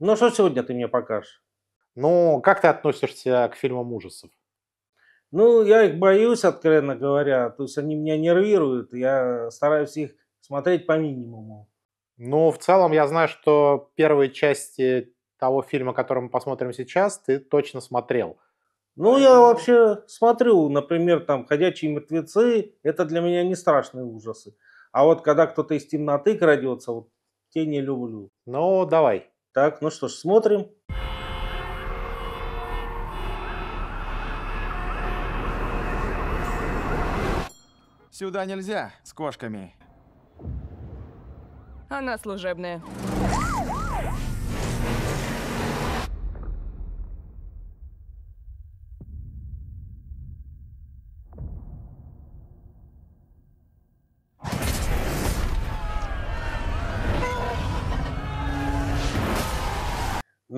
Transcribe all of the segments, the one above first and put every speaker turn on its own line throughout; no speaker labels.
Ну, что сегодня ты мне покажешь?
Ну, как ты относишься к фильмам ужасов?
Ну, я их боюсь, откровенно говоря. То есть они меня нервируют. Я стараюсь их смотреть по минимуму.
Ну, в целом, я знаю, что первые части того фильма, который мы посмотрим сейчас, ты точно смотрел.
Ну, я вообще смотрю, например, там «Ходячие мертвецы», это для меня не страшные ужасы. А вот когда кто-то из темноты крадется, вот те не люблю.
Ну, давай.
Так, ну что ж, смотрим.
Сюда нельзя, с кошками.
Она служебная.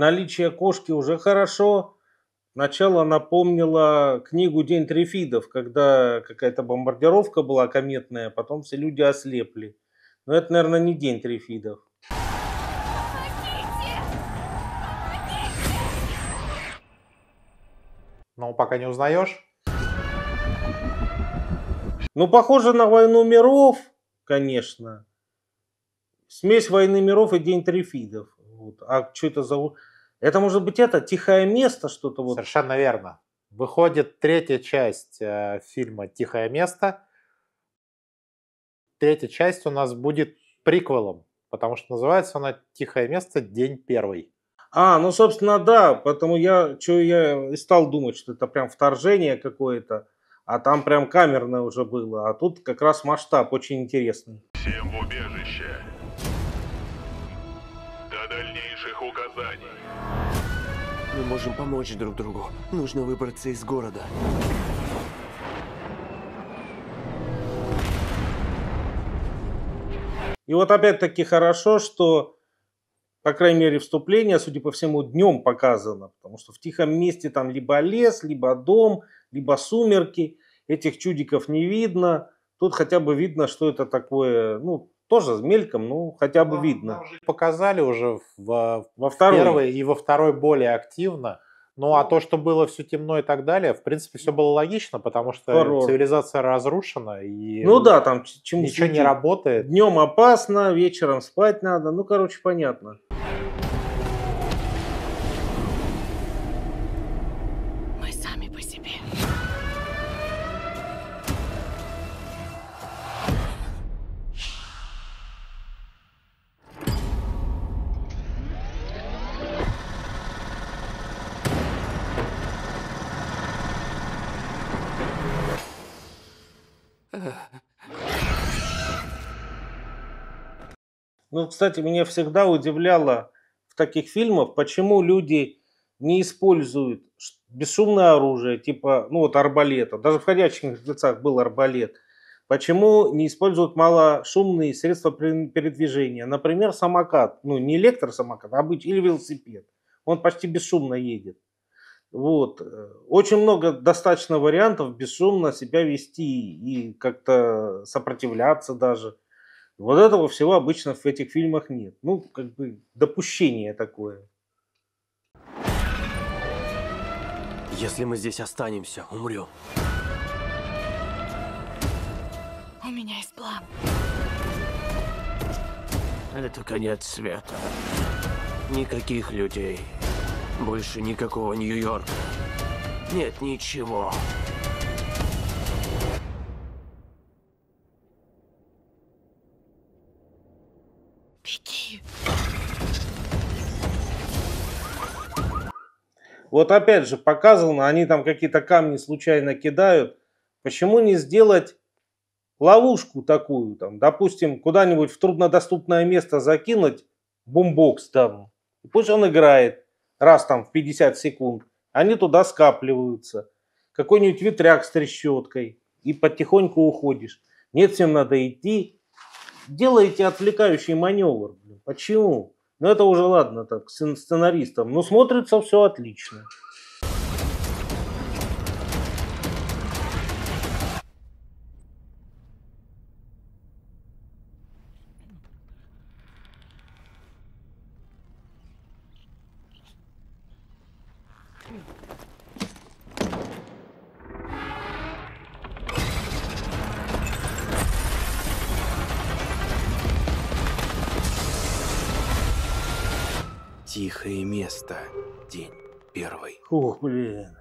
Наличие кошки уже хорошо. Начало напомнило книгу «День трифидов», когда какая-то бомбардировка была кометная, потом все люди ослепли. Но это, наверное, не «День трифидов».
Ну, пока не узнаешь.
Ну, похоже на «Войну миров», конечно. Смесь «Войны миров» и «День трифидов». Вот. А что это за... Это может быть это, «Тихое место» что-то вот.
Совершенно верно. Выходит третья часть э, фильма «Тихое место». Третья часть у нас будет приквелом, потому что называется она «Тихое место. День первый».
А, ну, собственно, да, потому я, что я и стал думать, что это прям вторжение какое-то, а там прям камерное уже было, а тут как раз масштаб очень интересный.
Всем в убежище.
Можем помочь друг другу. Нужно выбраться из города.
И вот опять-таки хорошо, что, по крайней мере, вступление, судя по всему, днем показано, потому что в тихом месте там либо лес, либо дом, либо сумерки, этих чудиков не видно. Тут хотя бы видно, что это такое, ну, тоже с мельком, ну, хотя бы видно.
Показали уже в,
Во второй.
первой и во второй более активно. Ну, а то, что было все темно и так далее, в принципе, все было логично, потому что
Хоррор.
цивилизация разрушена, и
Ну да, там ч- чему
ничего не работает.
Днем опасно, вечером спать надо. Ну, короче, понятно. Ну, кстати, меня всегда удивляло в таких фильмах, почему люди не используют бесшумное оружие, типа, ну вот арбалета. Даже в «Ходячих мертвецах» был арбалет. Почему не используют малошумные средства передвижения? Например, самокат. Ну, не электросамокат, а обычный, или велосипед. Он почти бесшумно едет. Вот. Очень много достаточно вариантов бесшумно себя вести и как-то сопротивляться даже. Вот этого всего обычно в этих фильмах нет. Ну, как бы допущение такое.
Если мы здесь останемся, умрем.
У меня есть план.
Это конец света. Никаких людей. Больше никакого Нью-Йорка. Нет ничего.
Вот опять же показано, они там какие-то камни случайно кидают. Почему не сделать ловушку такую, там, допустим, куда-нибудь в труднодоступное место закинуть бумбокс там. И пусть он играет раз там в 50 секунд. Они туда скапливаются. Какой-нибудь ветряк с трещоткой. И потихоньку уходишь. Нет, всем надо идти. Делаете отвлекающий маневр. Почему? Ну это уже ладно, так, сцен- сценаристам. Но смотрится все отлично.
Тихое место. День первый.
Ух, блин.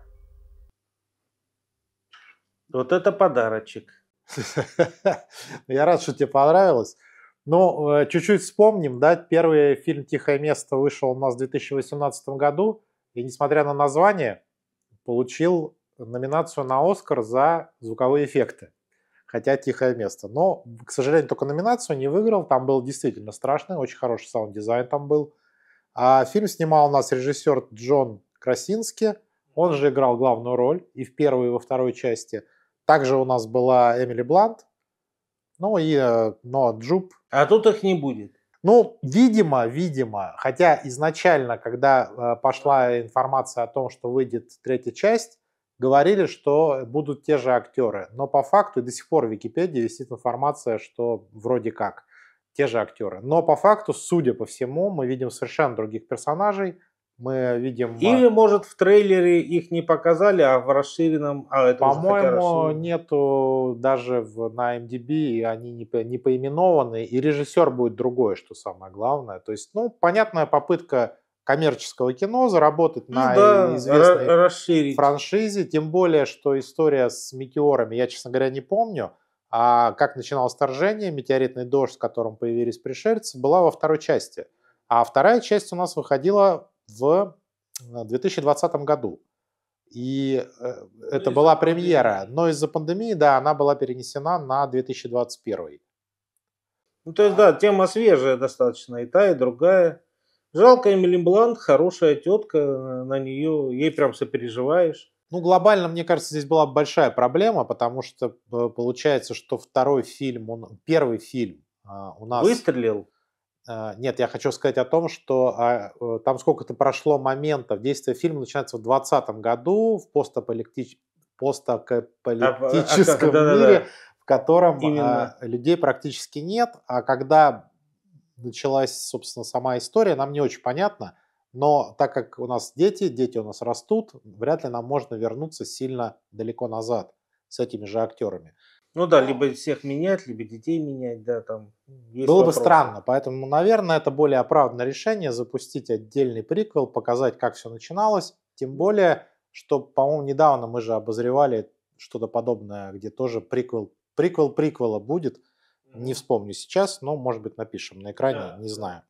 Вот это подарочек.
Я рад, что тебе понравилось. Ну, э, чуть-чуть вспомним, да, первый фильм «Тихое место» вышел у нас в 2018 году, и, несмотря на название, получил номинацию на «Оскар» за звуковые эффекты, хотя «Тихое место». Но, к сожалению, только номинацию не выиграл, там был действительно страшный, очень хороший саунд-дизайн там был. А фильм снимал у нас режиссер Джон Красински, он же играл главную роль и в первой, и во второй части. Также у нас была Эмили Блант, ну и э, Ноа Джуб.
А тут их не будет.
Ну, видимо, видимо, хотя изначально, когда э, пошла информация о том, что выйдет третья часть, говорили, что будут те же актеры. Но по факту до сих пор в Википедии висит информация, что вроде как те же актеры. Но по факту, судя по всему, мы видим совершенно других персонажей. Мы видим...
Или, может, в трейлере их не показали, а в расширенном... А,
По-моему, нету даже в, на MDB, они не, не поименованы, и режиссер будет другой, что самое главное. То есть, ну, понятная попытка коммерческого кино заработать
Ну
на
да,
известной
ра- расширить.
франшизе, тем более, что история с метеорами, я, честно говоря, не помню, а как начиналось вторжение, метеоритный дождь, с которым появились пришельцы, была во второй части. А вторая часть у нас выходила в э, 2020 году. И э, это
из-за
была премьера, но из-за пандемии, да, она была перенесена на 2021.
Ну, то есть, да, тема свежая достаточно, и та, и другая. Жалко Эмили Блант, хорошая тетка, на нее, ей прям сопереживаешь.
Ну, глобально, мне кажется, здесь была большая проблема, потому что э, получается, что второй фильм, он, первый фильм а, у нас...
Выстрелил.
А, Нет, я хочу сказать о том, что а, э, там сколько-то прошло моментов. Действие фильма начинается в 2020 году в постапокалиптич- постапокалиптическом
А, а, да-да-да.
мире, в котором
Именно.
а, людей практически нет. А когда началась, собственно, сама история, нам не очень понятно. Но так как у нас дети, дети у нас растут, вряд ли нам можно вернуться сильно далеко назад с этими же актерами.
Ну да, либо всех менять, либо детей менять, да, там есть
Было бы
вопросы.
странно, поэтому, наверное, это более оправданное решение запустить отдельный приквел, показать, как все начиналось. Тем более, что, по-моему, недавно мы же обозревали что-то подобное, где тоже приквел, приквел приквела будет. Не вспомню сейчас, но, может быть, напишем на экране,
Да,
не знаю.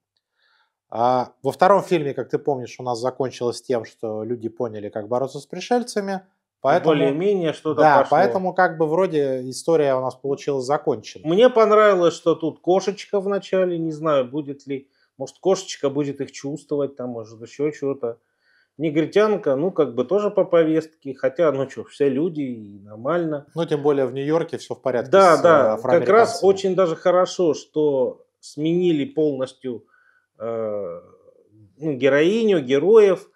А во втором фильме, как ты помнишь, у нас закончилось тем, что люди поняли, как бороться с пришельцами. Поэтому,
Более-менее что-то
да,
пошло.
поэтому как бы вроде история у нас получилась закончена.
Мне понравилось, что тут кошечка в начале, не знаю, будет ли, может, кошечка будет их чувствовать, там, может, еще что-то. Негритянка, ну, как бы тоже по повестке, хотя, ну что, все люди, и нормально.
Ну, тем более в Нью-Йорке все в порядке.
Да,
с, э,
да, как раз очень даже хорошо, что сменили полностью э, ну, героиню, героев.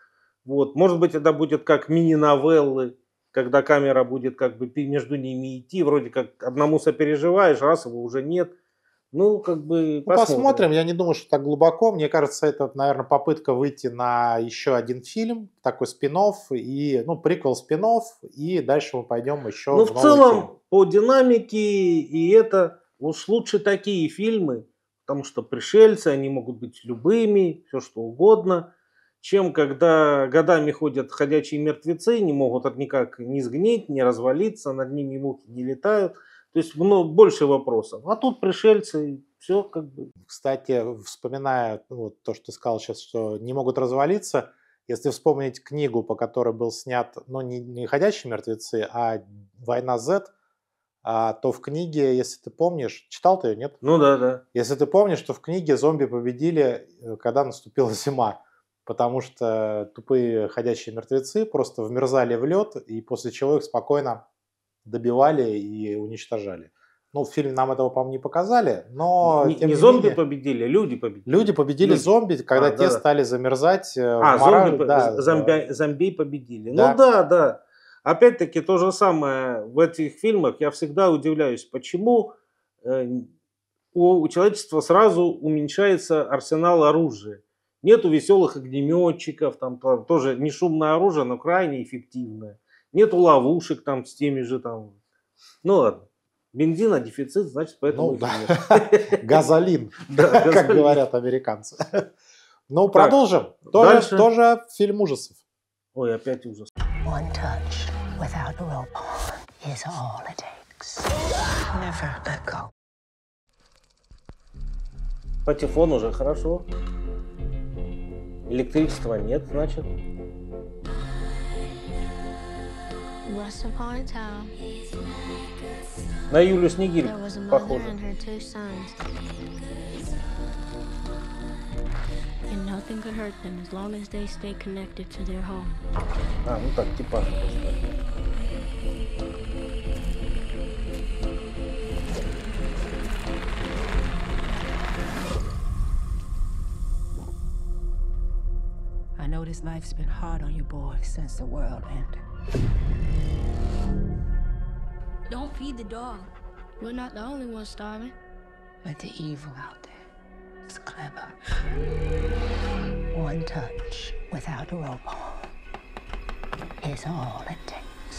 Вот. Может быть, это будет как мини-новеллы, когда камера будет как бы между ними идти, вроде как одному сопереживаешь, раз его уже нет. Ну, как бы
Ну, посмотрим. Я не думаю, что так глубоко. Мне кажется, это, наверное, попытка выйти на еще один фильм, такой спин и, ну, приквел спин и дальше мы пойдем еще
Ну,
в
в целом,
фильм.
по динамике и это, уж лучше такие фильмы, потому что пришельцы, они могут быть любыми, все что угодно, чем когда годами ходят ходячие мертвецы, не могут от никак не сгнить, не развалиться, над ними мухи не летают. То есть много, больше вопросов. А тут пришельцы, все как бы.
Кстати, вспоминая ну, вот то, что ты сказал сейчас, что не могут развалиться, если вспомнить книгу, по которой был снят, ну, не, не «Ходячие мертвецы», а «Война Z», а, то в книге, если ты помнишь, читал ты ее, нет?
Ну да, да.
Если ты помнишь, что в книге зомби победили, э, когда наступила зима, потому что тупые ходячие мертвецы просто вмерзали в лед, и после чего их спокойно добивали и уничтожали. Ну, в фильме нам этого, по-моему, не показали, но...
не не
не
зомби
менее,
победили, люди победили.
Люди победили
Люди.
зомби, когда
А,
те
да-да.
стали замерзать э,
А,
в мораль,
зомби,
да,
зомби, зомби победили.
Да.
Ну да, да. Опять-таки то же самое в этих фильмах. Я всегда удивляюсь, почему э, у, у человечества сразу уменьшается арсенал оружия. Нету веселых огнеметчиков, там, там тоже не шумное оружие, но крайне эффективное. Нету ловушек там с теми же там. Ну ладно. Бензина дефицит, значит, поэтому
Ну да. Газолин, как говорят американцы. Ну, продолжим. Тоже,
дальше.
тоже фильм ужасов.
Ой, опять ужас.
One touch without willpower is all it takes. Never let go.
Патефон уже хорошо. Электричества нет, значит. На Юлю Снегирь похоже.
and her two sons. And nothing could hurt them as long as they stayed connected to their home.
А, ну так, типаж. просто.
I know this life's been hard on you boys since the world ended.
Don't feed the dog. We're not the only ones starving.
But the evil out there Is clever. One touch without willpower is all it takes.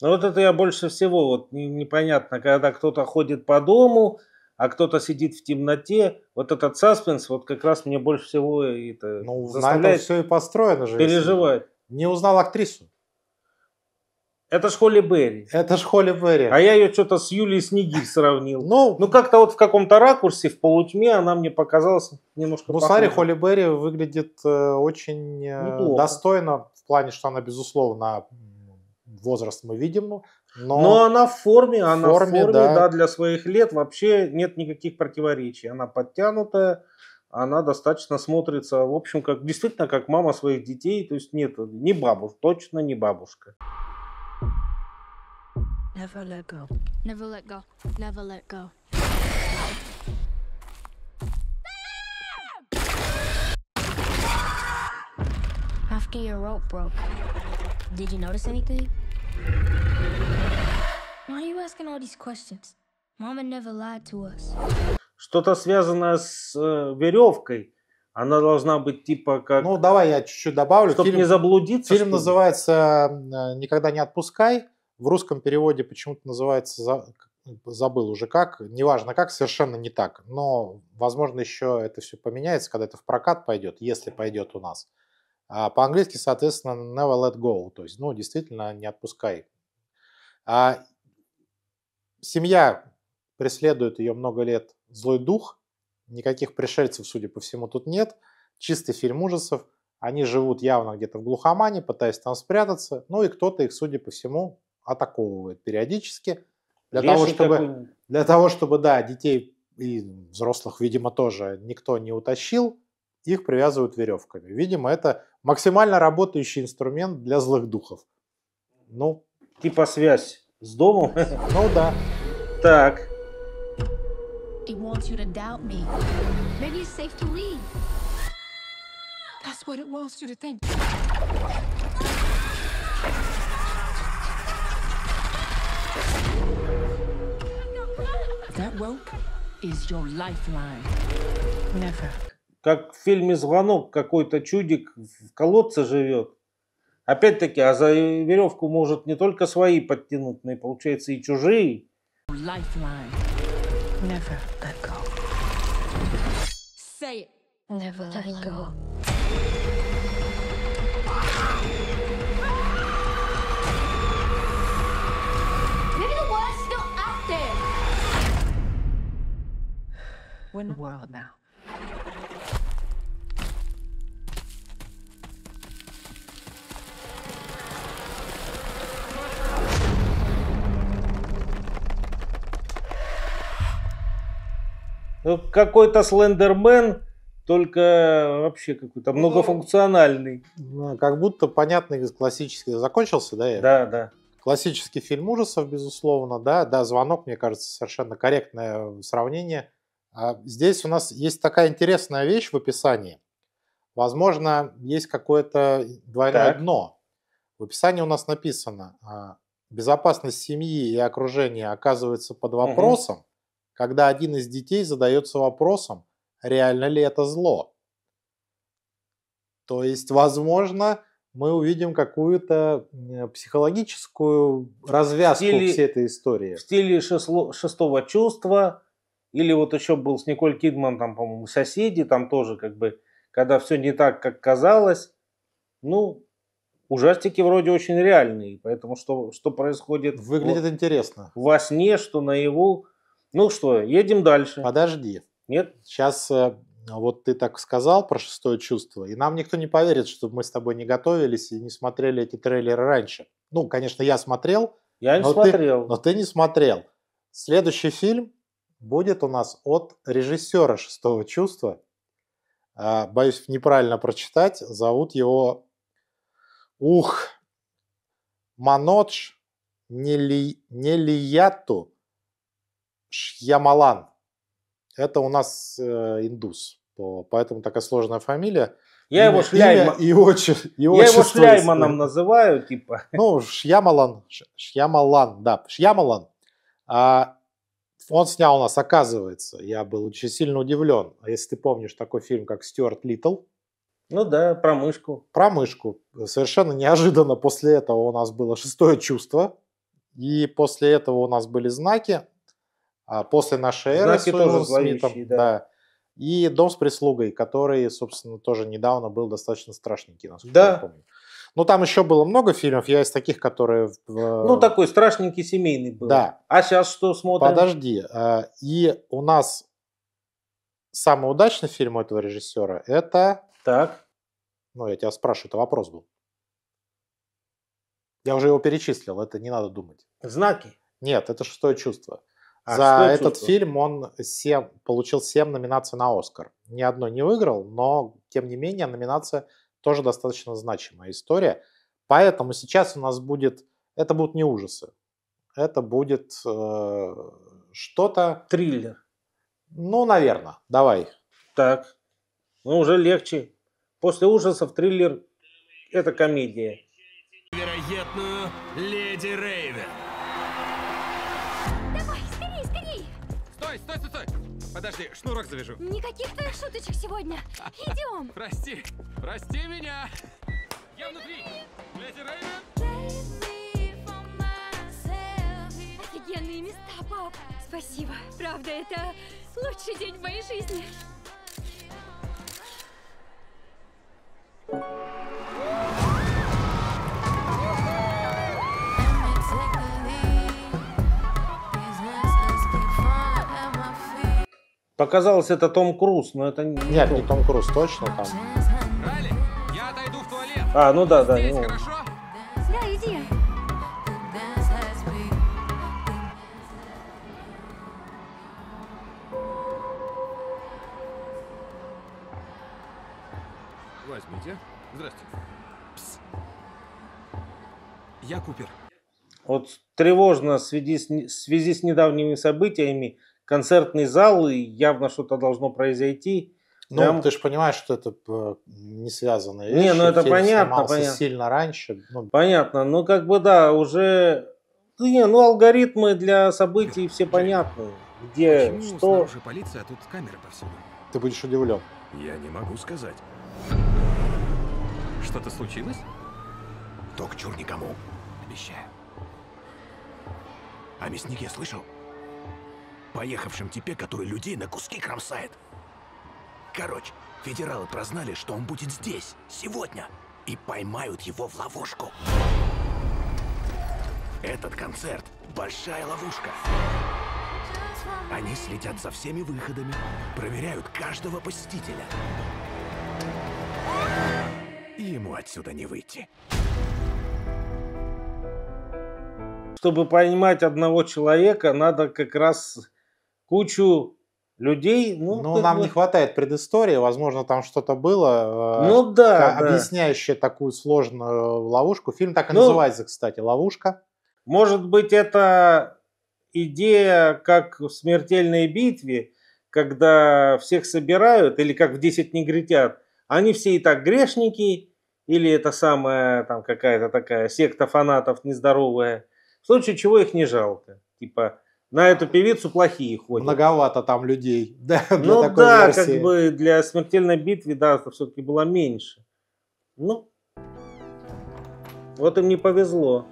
Ну вот это я больше всего вот не- непонятно, когда кто-то ходит по дому, а кто-то сидит в темноте. Вот этот саспенс вот как раз мне больше всего это
Ну, на этом все и построено же.
переживать.
Не узнал актрису.
Это ж Холли Берри.
Это ж Холли Берри.
А я ее что-то с Юлией Снегирь сравнил.
Ну,
Ну как-то вот в каком-то ракурсе, в полутьме она мне показалась немножко
Ну, смотри. Холли Берри выглядит э, очень э,
Неплохо.
достойно, в плане, что она, безусловно, возраст мы видим, но,
Но она в форме, она в
форме,
форме,
да.
да. для своих лет вообще нет никаких противоречий. Она подтянутая, она достаточно смотрится, в общем, как действительно как мама своих детей, то есть нет, не бабушка, точно не бабушка.
Never let go.
Never let go. Never let go. After your rope broke, did you notice anything? Why are you asking all these questions? Mama never lied to us.
Что-то связанное с э, веревкой, она должна быть типа как,
ну, давай я чуть-чуть добавлю.
чтобы
Фильм,
не заблудиться.
фильм называется э, «Никогда не отпускай». В русском переводе почему-то называется, за- забыл уже как, неважно как, совершенно не так. Но, возможно, еще это все поменяется, когда это в прокат пойдет, если пойдет у нас. А по-английски, соответственно, never let go, то есть, ну, действительно, не отпускай. А семья преследует ее много лет злой дух, никаких пришельцев, судя по всему, тут нет. Чистый фильм ужасов. Они живут явно где-то в глухомане, пытаясь там спрятаться. Ну и кто-то их, судя по всему, атаковывает периодически. Для того, чтобы, для того, чтобы, да, детей и взрослых, видимо, тоже никто не утащил, их привязывают веревками. Видимо, это максимально работающий инструмент для злых духов. Ну,
Типа связь с домом.
ну да.
Так,
It wants you to doubt me. Maybe it's safe to leave.
That's what it wants you to think.
Как в фильме «Звонок» какой-то чудик в колодце живет. Опять-таки, а за веревку может не только свои подтянуть, но и, получается, и чужие.
Never let go. Say it.
Never let go.
Now.
Ну, какой-то слендермен, только вообще какой-то многофункциональный.
Ну, Как будто понятный классический закончился, да? я?
Да, да.
Классический фильм ужасов, безусловно, да, да, звонок, мне кажется, совершенно корректное сравнение. А Здесь у нас есть такая интересная вещь в описании. Возможно, есть какое-то двойное
Так.
дно. В описании у нас написано, а, безопасность семьи и окружения оказывается под вопросом, когда один из детей задается вопросом, реально ли это зло. То есть, возможно, мы увидим какую-то психологическую развязку
стиле-
всей этой истории.
В стиле шесло- шестого чувства. Или вот еще был с Николь Кидман, там, по-моему, соседи, там тоже как бы, когда все не так, как казалось. Ну, ужастики вроде очень реальные, поэтому что, что происходит
Выглядит
во,
интересно.
во сне, что наяву. Ну что, едем дальше.
Подожди.
Нет?
Сейчас вот ты так сказал про шестое чувство, и нам никто не поверит, что мы с тобой не готовились и не смотрели эти трейлеры раньше. Ну, конечно, я смотрел,
Я не
Но ты-
смотрел.
но ты не смотрел. Следующий фильм будет у нас от режиссера шестого чувства. А, Боюсь неправильно прочитать. Зовут его Ух Манодж Нели... Нелияту Шьямалан. Это у нас э, индус, по- поэтому такая сложная фамилия.
Я его Шляйма-
и отче- и
Я его Шляйманом называю, типа.
ну, Шьямалан, Шьямалан, да, Шьямалан. А, он снял у нас, оказывается, я был очень сильно удивлен. А Если ты помнишь такой фильм, как Стюарт Литтл,
Ну да, про мышку.
про мышку. Совершенно неожиданно после этого у нас было шестое чувство. И после этого у нас были знаки. А после нашей эры
Знаки
с
тоже
Смитом,
зловещие, да.
И дом с прислугой, который, собственно, тоже недавно был достаточно страшненький, насколько
Да.
я помню. Ну, там еще было много фильмов. Я из таких, которые...
Ну, такой страшненький семейный был.
Да.
А сейчас что смотрим?
Подожди. а, И у нас самый удачный фильм у этого режиссера это...
Так.
Ну, я тебя спрашиваю, это вопрос был. Я уже его перечислил, это не надо думать.
Знаки.
Нет, это шестое чувство.
А,
За
«Шестое
этот
чувство».
фильм он семь, получил 7 номинаций на Оскар. Ни одной не выиграл, но, тем не менее, номинация тоже достаточно значимая история. Поэтому сейчас у нас будет... Это будут не ужасы. Это будет э, что-то...
Триллер.
Ну, наверное. Давай.
Так. Ну, уже легче. После ужасов триллер – это комедия.
Вероятную леди Рейвен. Подожди, шнурок завяжу.
Никаких твоих шуточек сегодня. Идем.
Прости, прости меня. Я внутри. Леди Рейвен.
Офигенные места, пап. Спасибо. Правда, это лучший день в моей жизни.
Показалось, это Том Круз, но это не
Нет,
Том.
не Том Круз, точно там.
Ралли, я отойду в туалет.
А, ну да, да.
Здесь,
ну.
хорошо?
Да, иди.
Возьмите. Здрасте. Пс. Я Купер.
Вот тревожно в связи с, в связи с недавними событиями концертный зал, и явно что-то должно произойти.
Ну,
Прям-
ты же понимаешь, что это э, не связанные
Не, ну это
Фильм
понятно, понятно.
сильно раньше. Ну,
Понятно, ну как бы да, уже... Ну, Не, ну алгоритмы для событий все понятны. Где,
Почему
что...
снаружи полиция, а тут камеры повсюду?
ты будешь удивлен.
Я не могу сказать. Что-то случилось?
Ток чур никому. Обещаю. А мясник я слышал? Поехавшем типе, который людей на куски кромсает. Короче, федералы прознали, что он будет здесь, сегодня, и поймают его в ловушку. Этот концерт — большая ловушка. Они следят за всеми выходами, проверяют каждого посетителя. И ему отсюда не выйти.
Чтобы понимать одного человека, надо как раз кучу людей. Ну,
Ну,
как
нам
бы-
не хватает предыстории, возможно, там что-то было, э,
Ну да,
ка-
да.
объясняющее такую сложную ловушку. Фильм так и
Ну,
называется, кстати, «Ловушка».
Может быть, это идея, как в смертельной битве, когда всех собирают, или как в 10 негритят, они все и так грешники, или это самая там какая-то такая секта фанатов нездоровая. случае чего их не жалко. Типа, на эту певицу плохие ходят.
Многовато там людей. Да, для
ну
такой
да,
версии.
как бы для смертельной битвы, да, все-таки было меньше. Ну, вот им не повезло.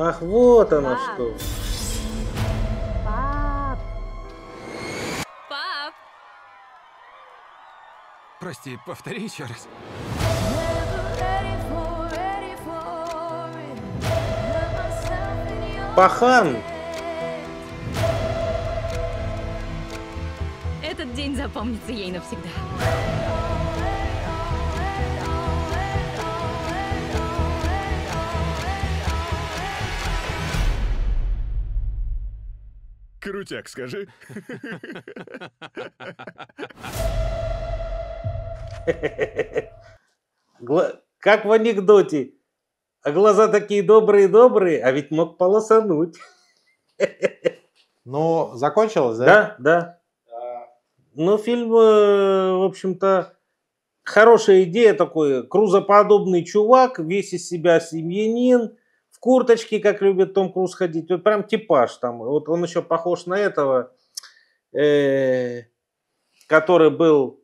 Ах, вот оно что.
Прости, повтори еще раз.
Пахан!
Этот день запомнится ей навсегда.
Крутяк, скажи.
Как в анекдоте. А глаза такие добрые-добрые, а ведь мог полосануть.
Ну, закончилось, да?
Да, да. Ну, фильм, э, в общем-то, хорошая идея такой. Крузоподобный чувак, весь из себя семьянин, в курточке, как любит Том Круз ходить. Вот прям типаж там. Вот он еще похож на этого, э, который был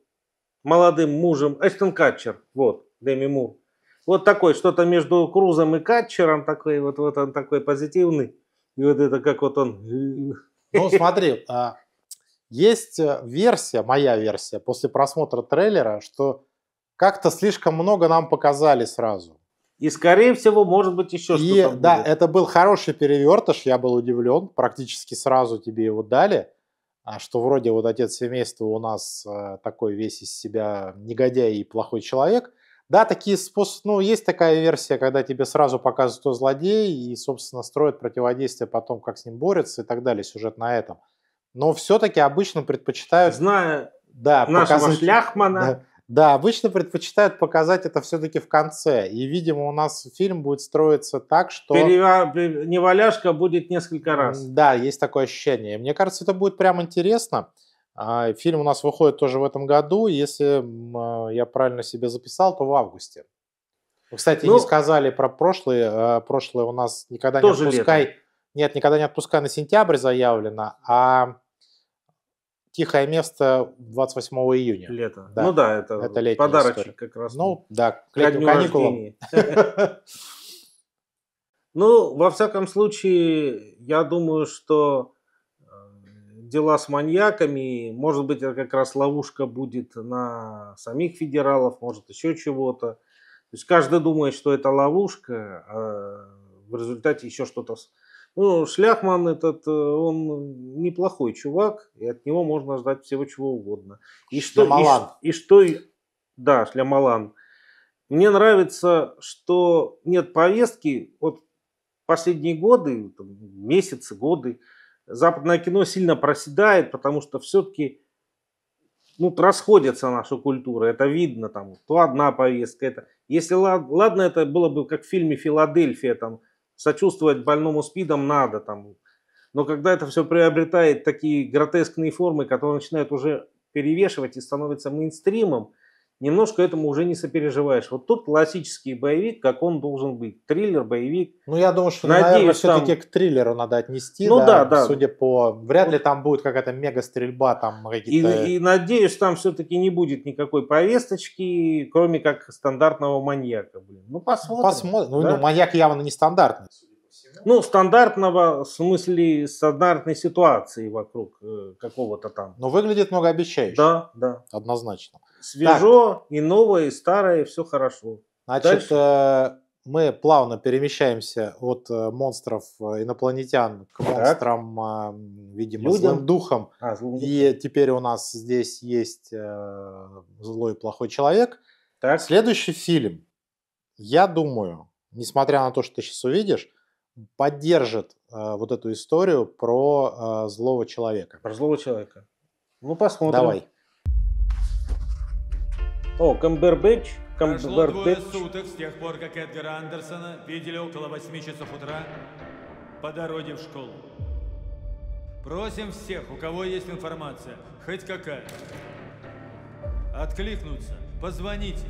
молодым мужем Эстон Катчер. Вот, Дэми Мур. Вот такой, что-то между Крузом и Катчером, такой вот, вот он такой позитивный. И вот это как вот он...
Ну, смотри, а, есть э, версия, моя версия, после просмотра трейлера, что как-то слишком много нам показали сразу.
И, скорее всего, может быть, еще что-то
да,
будет.
это был хороший перевертыш, я был удивлен, практически сразу тебе его дали, что вроде вот отец семейства у нас э, такой весь из себя негодяй и плохой человек. Да, такие способы, ну, есть такая версия, когда тебе сразу показывают, кто злодей, и, собственно, строят противодействие потом, как с ним борются и так далее, сюжет на этом. Но все-таки обычно предпочитают,
Зная
да,
нашего
показать-
шляхмана,
да, да, обычно предпочитают показать это все-таки в конце. И, видимо, у нас фильм будет строиться так, что...
перева- пер- неваляшка будет несколько раз.
Да, есть такое ощущение. Мне кажется, это будет прям интересно. А, Фильм у нас выходит тоже в этом году. Если а, я правильно себе записал, то в августе. Вы, Кстати,
Ну,
не сказали про прошлые. А, Прошлое у нас никогда не отпускай.
летом.
Нет, никогда не отпускай на сентябрь заявлено, а тихое место 28 июня.
Лето.
Да.
Ну да, это,
Это
подарочек
история.
как раз.
Ну, да, к летним каникулам.
Ну, во всяком случае, я думаю, что э, дела с маньяками, может быть, это как раз ловушка будет на самих федералов, может, еще чего-то. То есть каждый думает, что это ловушка, а в результате еще что-то... Ну, Шляхман этот, э, он неплохой чувак, и от него можно ждать всего чего угодно. И что, и,
Шлямалан.
ш- и что, и- да, Шлямалан. Мне нравится, что нет повестки. Вот последние годы, месяцы, годы, западное кино сильно проседает, потому что все-таки ну, расходятся наши культуры. Это видно там. То одна повестка. Это... Если лад- ладно, это было бы как в фильме «Филадельфия», там, сочувствовать больному СПИДом надо. Там. Но когда это все приобретает такие гротескные формы, которые начинают уже перевешивать и становятся мейнстримом, немножко этому уже не сопереживаешь. Вот тут классический боевик, как он должен быть. Триллер, боевик.
Ну, я думаю, что,
Надеюсь,
наверное,
там-
все-таки к триллеру надо отнести.
Ну да, да.
Судя по... Вряд ли там будет какая-то мега-стрельба, там
И,
какие-то...
и надеюсь, там все-таки не будет никакой повесточки, кроме как стандартного маньяка. Блин. Ну, посмотрим.
Посмотрим. Ну,
да?
ну, маньяк явно нестандартный.
Ну, стандартного, в смысле, стандартной ситуации вокруг э, какого-то там.
Но выглядит многообещающе.
Да, да.
Однозначно.
Свежо, и новое, и старое, все хорошо.
Значит, э, мы плавно перемещаемся от э, монстров э, инопланетян к монстрам, э, видимо,
Людям.
злым духом.
А, зл-
И теперь у нас здесь есть э, злой и плохой человек.
так,
Следующий фильм, я думаю, несмотря на то, что ты сейчас увидишь, поддержит э, вот эту историю про э, злого человека.
про злого человека. Ну, посмотрим.
Давай.
О, Камбербэтч.
Прошло двое суток с тех пор, как Эдгара Андерсона видели около 8 часов утра по дороге в школу. Просим всех, у кого есть информация, хоть какая, откликнуться. Позвоните.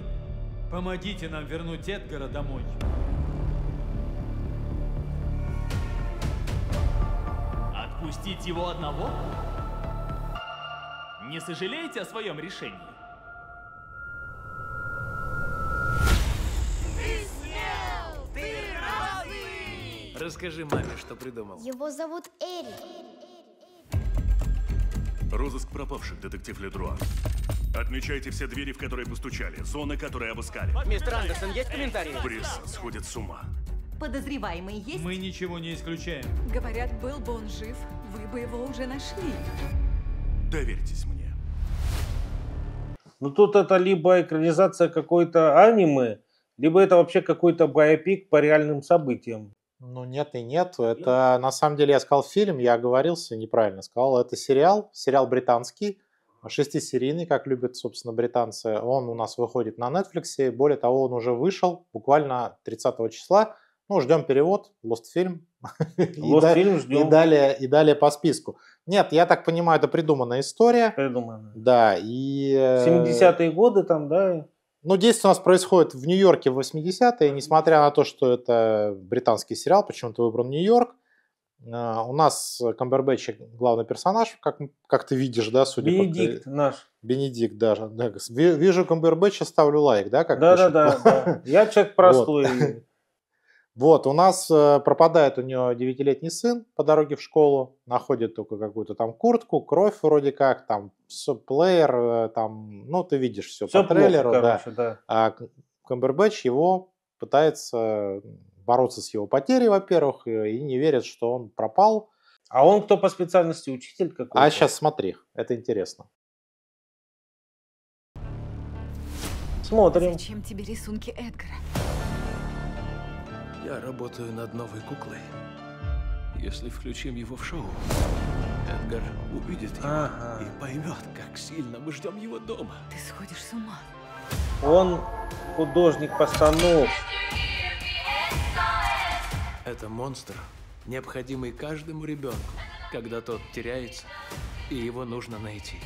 Помогите нам вернуть Эдгара домой.
Отпустить его одного? Не сожалеете о своем решении?
Ты смел! Ты разный!
Расскажи маме, что придумал.
Его зовут Эрик.
Розыск пропавших, детектив Ледруа. Отмечайте все двери, в которые постучали, зоны, которые обыскали.
Мистер Андерсон, есть комментарии?
Пресса сходит с ума.
Подозреваемый есть?
Мы ничего не исключаем.
Говорят, был бы он жив, вы бы его уже нашли.
Доверьтесь мне.
Ну тут это либо экранизация какой-то аниме, либо это вообще какой-то байопик по реальным событиям.
Ну нет и нет. Это на самом деле я сказал фильм, я оговорился, неправильно сказал. Это сериал, сериал британский, шестисерийный, как любят, собственно, британцы. Он у нас выходит на Netflix. Более того, он уже вышел буквально 30 числа. Ну, ждем перевод, Lost фильм.
Lost фильм ждем.
И далее, и далее по списку. Нет, я так понимаю, это придуманная история.
Придуманная.
Да, и...
70-е годы там, да?
Ну, действие у нас происходит в Нью-Йорке в 80-е, несмотря на то, что это британский сериал, почему-то выбран Нью-Йорк. Uh, у нас Камбербэтч главный персонаж, как, как ты видишь, да, судя
Бенедикт
по...
наш.
Бенедикт. Да. Вижу Камбербэтча, ставлю лайк, да? Как
да, да, да, да. Я человек простой.
Вот. Вот, у нас э, пропадает у него девятилетний сын по дороге в школу, находит только какую-то там куртку, кровь вроде как, там плеер, э, там, ну, ты видишь все,
все
по трейлеру,
плохо, короче,
да. да. А Камбербэтч его пытается бороться с его потерей, во-первых, и не верит, что он пропал.
А он кто по специальности? Учитель какой-то?
А сейчас смотри, это интересно.
Смотрим.
Зачем тебе рисунки Эдгара?
Я работаю над новой куклой. Если включим его в шоу, Эдгар увидит его ага. и поймет, как сильно мы ждем его дома.
Ты сходишь с ума.
Он художник-постанов.
Это монстр, необходимый каждому ребенку, когда тот теряется, и его нужно найти.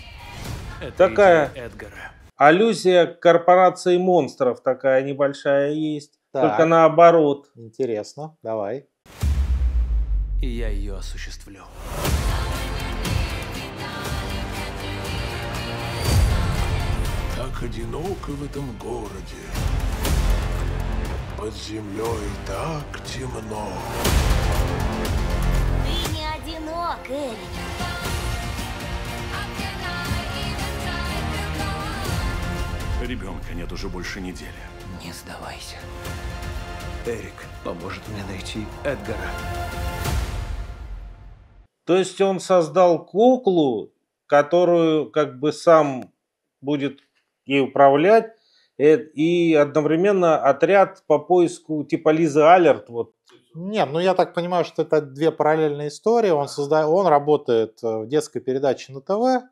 Это
такая
Эдгара.
аллюзия к корпорации монстров такая небольшая есть.
Так.
Только наоборот.
Интересно, давай.
И я ее осуществлю.
Так одиноко в этом городе. Под землей так темно.
Ты не одинок, Эрик.
Ребенка нет уже больше недели.
Не сдавайся. Эрик поможет мне найти Эдгара.
То есть он создал куклу, которую как бы сам будет ей управлять, и одновременно отряд по поиску типа Лизы Алерт. Вот.
Нет, ну я так понимаю, что это две параллельные истории. Он, созда... он работает в детской передаче на ТВ,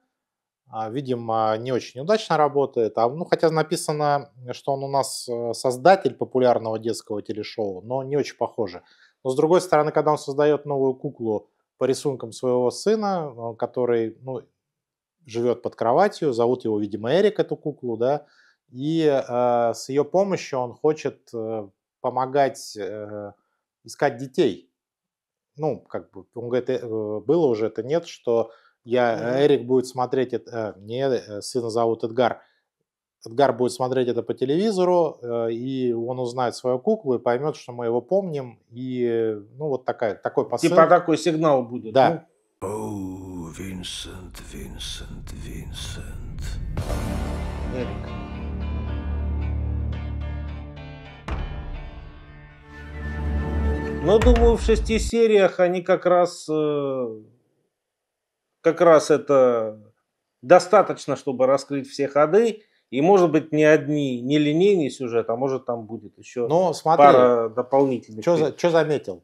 видимо, не очень удачно работает. А, ну, хотя написано, что он у нас создатель популярного детского телешоу, но не очень похоже. Но с другой стороны, когда он создает новую куклу по рисункам своего сына, который ну, живет под кроватью, зовут его, видимо, Эрик, эту куклу, да, и э, с ее помощью он хочет э, помогать э, искать детей. Ну, как бы, он говорит, э, было уже это нет, что я, Эрик будет смотреть, это, э, не сына зовут Эдгар, Эдгар будет смотреть это по телевизору, э, и он узнает свою куклу и поймет, что мы его помним, и, ну, вот такая, такой посыл.
Типа такой сигнал будет.
Да.
О, ну? Винсент, Винсент, Винсент.
Эрик. Но думаю, в шести сериях они как раз, э, как раз это достаточно, чтобы раскрыть все ходы. И может быть не одни, не линейный сюжет, а может там будет еще
Но, смотри,
пара дополнительных.
Что заметил?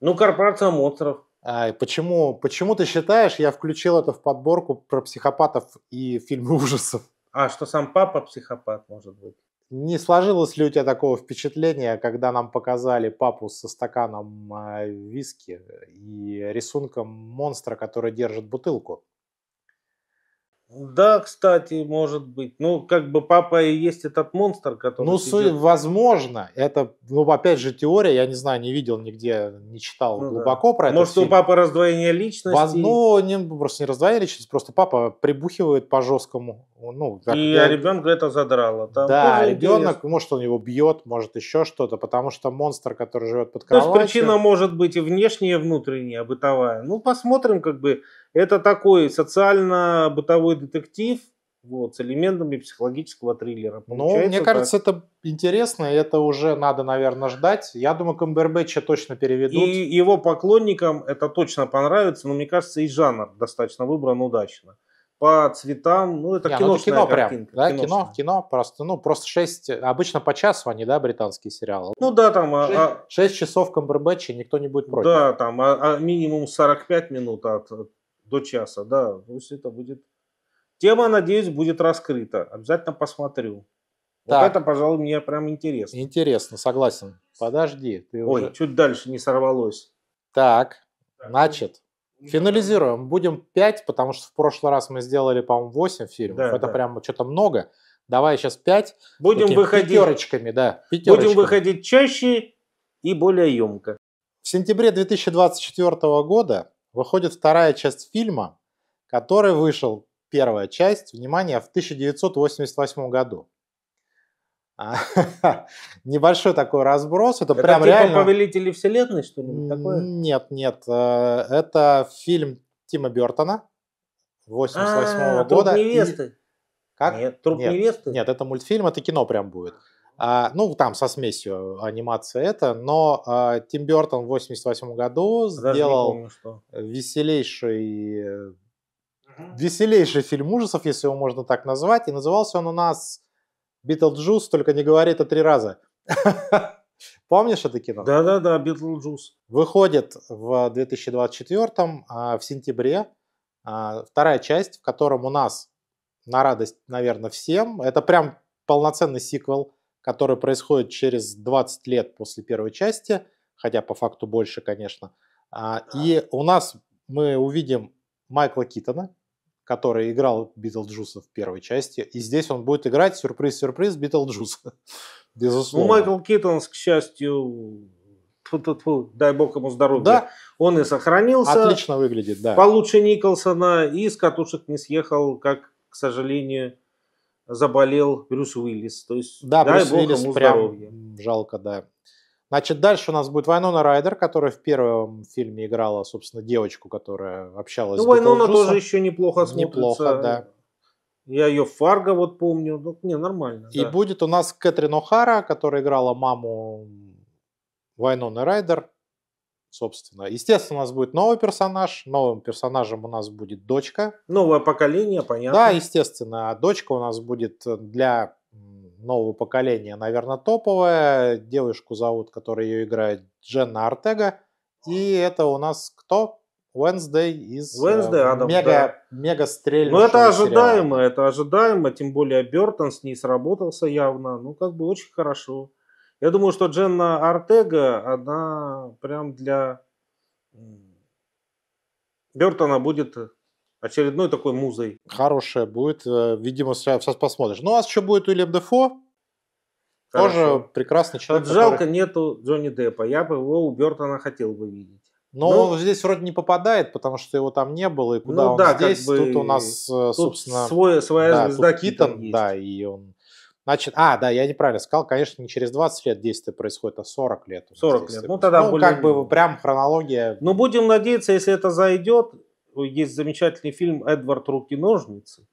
Ну, корпорация монстров.
А, почему, почему ты считаешь, я включил это в подборку про психопатов и фильмы ужасов?
А, что сам папа психопат, может быть?
Не сложилось ли у тебя такого впечатления, когда нам показали папу со стаканом э, виски и рисунком монстра, который держит бутылку?
Да, кстати, может быть. Ну, как бы папа и есть этот монстр, который...
Ну,
сидит.
возможно. Это, ну, опять же, теория. Я не знаю, не видел нигде, не читал
Ну,
глубоко
да.
про это.
Может, у папы раздвоение личности.
Воз... Ну, не, просто не раздвоение личности, просто папа прибухивает по-жесткому. Ну, так,
и
я-
ребенка это задрало. Там
Да, ребенок,
интересно.
может, он его бьет, может, еще что-то, потому что монстр, который живет под
То есть
кроватью...
причина может быть и внешняя, и внутренняя, бытовая. Ну, посмотрим, как бы. Это такой социально-бытовой детектив, вот, с элементами психологического триллера.
Ну,
Получается
мне
так.
кажется, это интересно, и это уже надо, наверное, ждать. Я думаю, Камбербэтча точно переведут.
И его поклонникам это точно понравится, но мне кажется, и жанр достаточно выбран удачно. По цветам, ну, это
Не, ну,
киношная
кино прям,
картинка.
да,
киношная.
кино, кино просто, ну, просто 6, обычно по часу они, да, британские сериалы.
Ну да, там, а- а-
6 часов Камбербэтча никто не будет против.
да, там а- а минимум 45 минут от- до часа, да. То есть это будет... Тема, надеюсь, будет раскрыта. Обязательно посмотрю. Вот
Так.
это, пожалуй, мне прям интересно.
Интересно, согласен. Подожди, ты
Ой,
уже...
чуть дальше не сорвалось.
Так, значит, финализируем. Будем 5, потому что в прошлый раз мы сделали, по-моему, 8 фильмов.
Да,
Это
да.
прям что-то много. Давай сейчас 5.
Будем выходить,
Пятерочками, да.
будем
пятерочками.
выходить чаще и более емко.
В сентябре 2024 года выходит вторая часть фильма, который вышел, первая часть, внимание, в 1988 году. А, Небольшой такой разброс, это,
Это
прям
типа
реально...
Повелители вселенной, что-нибудь такое?
Нет, нет, э, это фильм Тима Бертона 88
А, труп
года. и-
невесты.
Как?
Нет, труп
Нет,
невесты.
Нет, это мультфильм, это кино прям будет. А, ну, там со смесью анимация это, но а, Тим Бертон в 88 году
Даже
сделал
помню, что.
веселейший, веселейший фильм ужасов, если его можно так назвать, и назывался он у нас Битлджус, только не говори это три раза. Помнишь это кино?
Да-да-да, Битлджус.
Выходит в 2024 а, в сентябре вторая часть, в котором у нас на радость, наверное, всем. Это прям полноценный сиквел, который происходит через 20 лет после первой части, хотя по факту больше, конечно. А, И у нас мы увидим Майкла Китона, который играл Битлджуса в первой части, и здесь он будет играть сюрприз-сюрприз Битлджуса.
Ну,
Безусловно.
Майкл Китон, к счастью, тьфу-тьфу-тьфу, дай бог ему здоровья,
Да.
он и сохранился.
Отлично выглядит, да.
Получше Николсона и с катушек не съехал, как, к сожалению, заболел Брюс Уиллис. То есть,
Да,
дай
Брюс
бог
Уиллис
ему
прям
здоровья.
жалко, да. Значит, дальше у нас будет Вайнона Райдер, которая в первом фильме играла, собственно, девочку, которая общалась
Ну,
с
Вайнона
Битлджусом.
тоже еще неплохо смотрится.
Неплохо, да.
Я ее Фарго вот помню. Ну, не, нормально.
И
да.
будет у нас Кэтрин О'Хара, которая играла маму Вайноны Райдер, собственно. Естественно, у нас будет новый персонаж. Новым персонажем у нас будет дочка.
Новое поколение, понятно.
Да, естественно. А Дочка у нас будет для м, нового поколения, наверное, топовая. Девушку зовут, которая ее играет, Дженна Ортега. И это у нас кто? Wednesday из э,
Wednesday Addams,
мега,
да.
мега стрельнувшего
Ну, это
сериала.
ожидаемо, это ожидаемо, тем более Бертон с ней сработался явно, ну, как бы очень хорошо. Я думаю, что Дженна Артега, она прям для Бертона будет очередной такой музой.
Хорошая будет, э, видимо, сейчас посмотришь. Ну, а что будет Уильям Дефо? Тоже
Хорошо.
прекрасный человек.
Вот жалко
который-
нету Джонни Деппа, я бы его у Бертона хотел бы видеть.
Но
Ну,
он здесь вроде не попадает, потому что его там не было, и куда
Ну
он
да, как
здесь,
бы
тут у нас, э,
тут
собственно...
свой- своя
да,
звезда Китон
Китон,
есть.
да, и он... Значит, а, да, я неправильно сказал, конечно, не через 20 лет действие происходит, а 40 лет. у нас
40 лет. Ну, тогда
ну,
более-
как бы прям хронология.
Но будем надеяться, если это зайдет. Есть замечательный фильм «Эдвард. Руки-ножницы».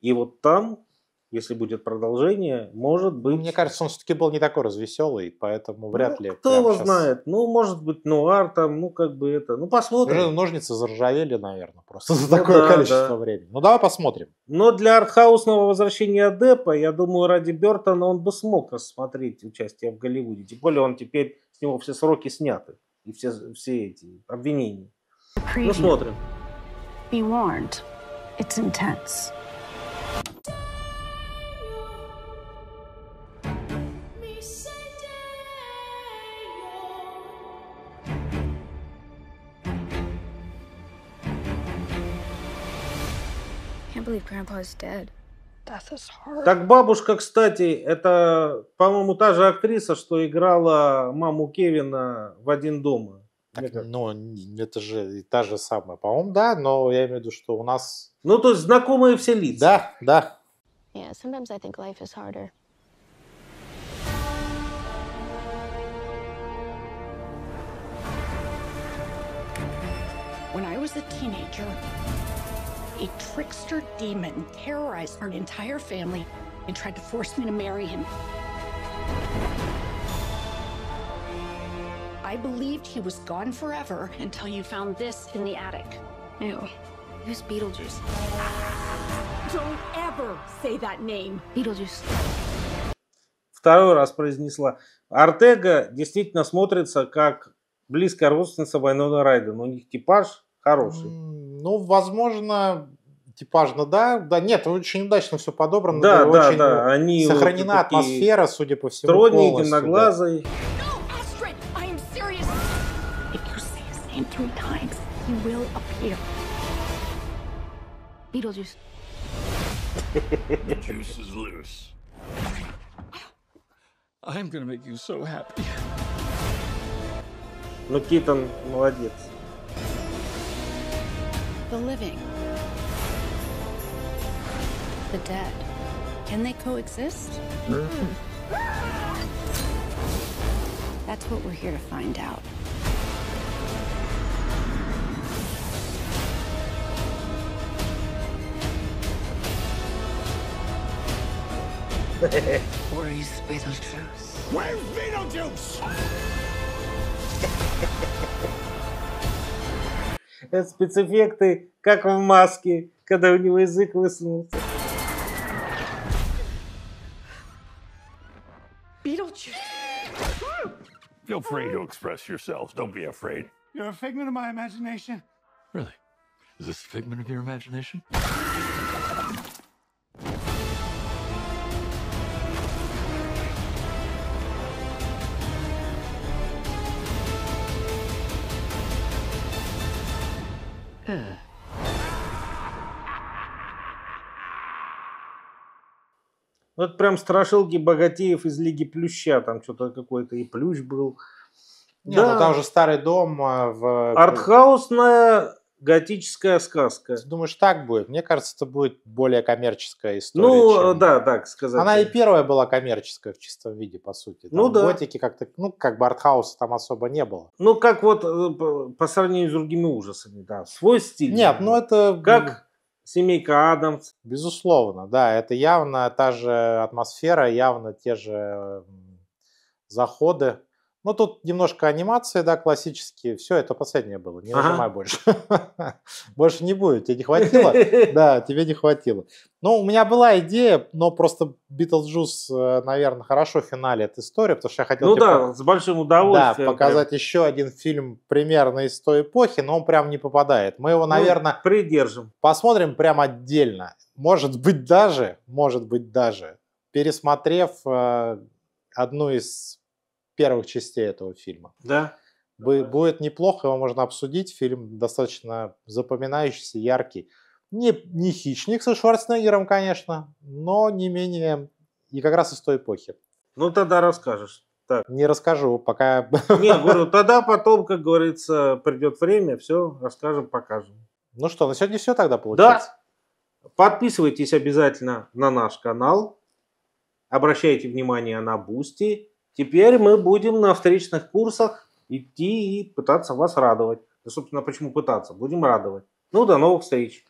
И вот там, если будет продолжение, может быть...
Мне кажется, он все-таки был не такой развеселый, поэтому вряд ли.
Ну, Кто
прям
его
щас-
знает? Ну, может быть, нуар там, ну, как бы это... Ну,
Уже
посмотрим.
ножницы заржавели, наверное, просто за
Ну
такое
да,
количество
да.
времени. Ну, давай посмотрим.
Но для артхаусного возвращения Деппа, я думаю, ради Бертона он бы смог рассмотреть участие в Голливуде. Тем более он теперь, с него все сроки сняты. И все, все эти обвинения. Ну, смотрим.
Be warned, it's intense.
Believe Grandpa's dead.
Death is hard.
Так бабушка, кстати, это, по-моему, та же актриса, что играла маму Кевина в «Один дома».
Так, ну, это же и та же самая. По-моему, да, но я имею в виду, что у нас...
Ну, то есть знакомые все лица.
Да, да.
Yeah, sometimes I think life is harder.
When I was a teenager, a trickster demon terrorized our entire family and tried to force me to marry him. I believed he was gone forever until you found this in the attic.
Ew. Who's Beetlejuice?
Don't ever say that name.
Beetlejuice.
Второй раз произнесла. Артега действительно смотрится как близкая родственница Вайнона Райден. У них типаж хороший.
Ну, возможно, типажно, да. Да, нет, очень удачно все подобрано.
Да, да,
очень
да, они вот
сохранена
такие
атмосфера, судя по всему,
Стройный,
да.
Beetlejuice.
The juice is loose.
I'm gonna make you so happy.
Но Китон молодец.
The living. The dead. Can they coexist? Mm-hmm. That's what we're here to find out.
Where's Beetlejuice?
Where's Beetlejuice?
Это спецэффекты, как в маске, когда у него язык высунулся.
Beetlejuice.
Feel free to express yourselves. Don't be afraid.
You're a figment of my imagination.
Really? Is this a figment of your imagination?
Ну, это прям страшилки богатеев из Лиги Плюща. Там что-то какой-то и плющ был.
Не, ну там же старый дом а, в...
Артхаусная готическая сказка.
Ты думаешь, так будет? Мне кажется, это будет более коммерческая история.
Ну,
чем-
да, так сказать.
Она и первая была коммерческая в чистом виде, по сути. Там
Ну да.
Готики как-то, ну, как бы артхауса там особо не было.
Ну, как вот э, по- сравнению с другими ужасами, да. Свой стиль.
Нет, ну это...
Как Семейка Адамс.
Безусловно, да, это явно та же атмосфера, явно те же заходы. Ну, тут немножко анимации, да, классические. Все, это последнее было. Не
Ага.
нажимай больше. Больше не будет. Тебе не хватило? Да, тебе не хватило. Ну, у меня была идея, но просто Битлджус, наверное, хорошо финалит историю, потому что я хотел
Ну
типа,
да, с большим
да,
удовольствием.
показать еще один фильм примерно из той эпохи, но он прям не попадает. Мы его.
Ну,
наверное,
придержим.
посмотрим прям отдельно. Может быть даже, может быть даже, пересмотрев э, одну из первых частей этого фильма.
Да.
Бу- Будет неплохо, его можно обсудить. Фильм достаточно запоминающийся, яркий. Не, не хищник со Шварценеггером, конечно, но не менее и как раз из той эпохи.
Ну, тогда расскажешь. Так.
Не расскажу, пока...
Не, говорю, тогда потом, как говорится, придет время, все расскажем, покажем.
Ну что, на сегодня все тогда получается?
Да. Подписывайтесь обязательно на наш канал. Обращайте внимание на Бусти. Теперь мы будем на встречных курсах идти и пытаться вас радовать. Да, собственно, почему пытаться? Будем радовать. Ну, до новых встреч.